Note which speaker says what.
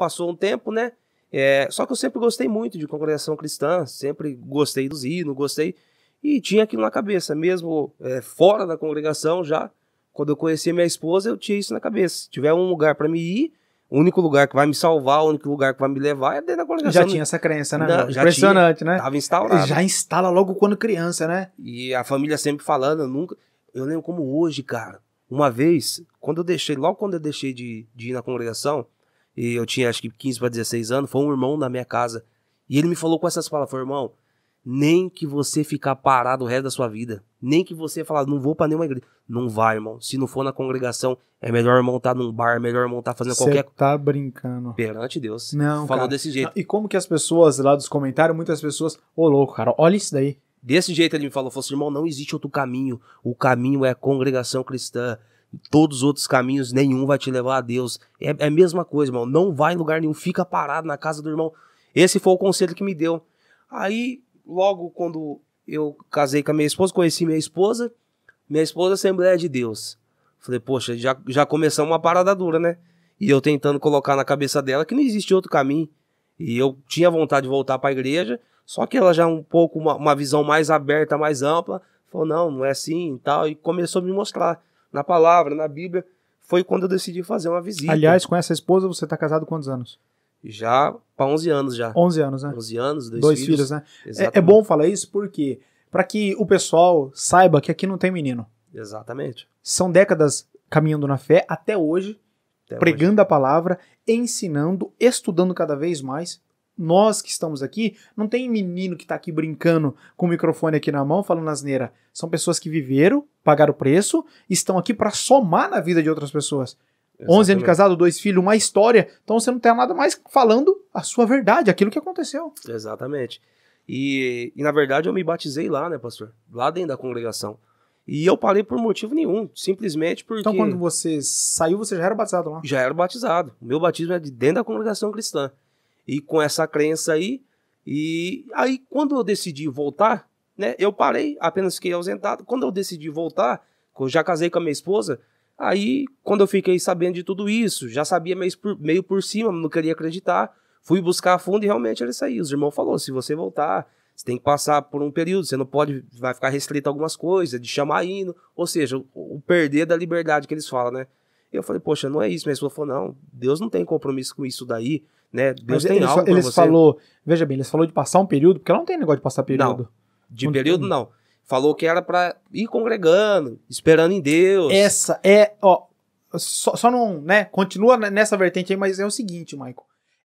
Speaker 1: passou um tempo, né? É, só que eu sempre gostei muito de congregação cristã, sempre gostei dos hinos, gostei. E tinha aquilo na cabeça, mesmo é, fora da congregação já. Quando eu conheci minha esposa, eu tinha isso na cabeça. Se tiver um lugar para me ir, o único lugar que vai me salvar, o único lugar que vai me levar é dentro da congregação.
Speaker 2: Já tinha essa crença, né?
Speaker 1: Não,
Speaker 2: Impressionante,
Speaker 1: tinha,
Speaker 2: né?
Speaker 1: Tava instaurado.
Speaker 2: Já instala logo quando criança, né?
Speaker 1: E a família sempre falando, eu nunca. Eu lembro como hoje, cara. Uma vez, quando eu deixei, logo quando eu deixei de, de ir na congregação, e eu tinha acho que 15 para 16 anos, foi um irmão na minha casa. E ele me falou com essas palavras: falou, irmão, nem que você ficar parado o resto da sua vida, nem que você falar, não vou para nenhuma igreja. Não vai, irmão. Se não for na congregação, é melhor irmão estar tá num bar, é melhor irmão estar tá fazendo
Speaker 2: Cê
Speaker 1: qualquer
Speaker 2: tá brincando.
Speaker 1: Perante Deus.
Speaker 2: Não,
Speaker 1: Falou
Speaker 2: cara.
Speaker 1: desse jeito.
Speaker 2: E como que as pessoas lá dos comentários, muitas pessoas, ô louco, cara, olha isso daí.
Speaker 1: Desse jeito ele me falou, falou assim, irmão, não existe outro caminho. O caminho é a congregação cristã. Todos os outros caminhos, nenhum vai te levar a Deus. É, é a mesma coisa, irmão. Não vai em lugar nenhum, fica parado na casa do irmão. Esse foi o conselho que me deu. Aí, logo quando eu casei com a minha esposa, conheci minha esposa, minha esposa é Assembleia de Deus. Falei, poxa, já, já começamos uma parada dura, né? E eu tentando colocar na cabeça dela que não existe outro caminho. E eu tinha vontade de voltar para a igreja, só que ela já um pouco, uma, uma visão mais aberta, mais ampla, falou, não, não é assim e tal, e começou a me mostrar na palavra, na Bíblia. Foi quando eu decidi fazer uma visita.
Speaker 2: Aliás, com essa esposa, você tá casado quantos anos?
Speaker 1: Já para 11 anos já.
Speaker 2: 11 anos, né?
Speaker 1: 11 anos, dois,
Speaker 2: Dois
Speaker 1: filhos.
Speaker 2: filhos, né? É, é bom falar isso porque para que o pessoal saiba que aqui não tem menino.
Speaker 1: Exatamente.
Speaker 2: São décadas caminhando na fé até hoje,
Speaker 1: Até
Speaker 2: pregando a palavra, ensinando, estudando cada vez mais. Nós que estamos aqui, não tem menino que tá aqui brincando com o microfone aqui na mão, falando asneira. São pessoas que viveram, pagaram o preço, estão aqui para somar na vida de outras pessoas.
Speaker 1: hoje.
Speaker 2: 11 anos de
Speaker 1: Exatamente.
Speaker 2: casado, dois filhos, uma história. Então você não tem nada mais falando a sua verdade, aquilo que aconteceu.
Speaker 1: Exatamente. E, e na verdade eu me batizei lá, né, pastor? Lá dentro da congregação. E eu parei por motivo nenhum, simplesmente porque
Speaker 2: Então quando você saiu, você já era batizado lá.
Speaker 1: já era batizado. O meu batismo é de dentro da congregação cristã. E com essa crença aí, e aí quando eu decidi voltar, né, eu parei, apenas fiquei ausentado. Quando eu decidi voltar, eu já casei com a minha esposa, aí quando eu fiquei sabendo de tudo isso, já sabia meio por, meio por cima, não queria acreditar, fui buscar a fundo e realmente ele saiu. Os irmãos falou, se você voltar, você tem que passar por um período, você não pode, vai ficar restrito a algumas coisas, de chamar hino, ou seja, o, o perder da liberdade que eles falam, né? Eu falei, poxa, não é isso. Minha esposa falou, não, Deus não tem compromisso com isso daí, né? Deus
Speaker 2: Mas
Speaker 1: tem
Speaker 2: eles,
Speaker 1: algo
Speaker 2: eles
Speaker 1: você.
Speaker 2: falou, veja bem, eles falou de passar um período, porque ela não tem negócio de passar período.
Speaker 1: De
Speaker 2: não
Speaker 1: período,
Speaker 2: tem.
Speaker 1: não. Falou que era pra ir congregando, esperando em Deus.
Speaker 2: Essa é, ó, só, só não, né, continua nessa vertente aí, mas é o seguinte, Michael.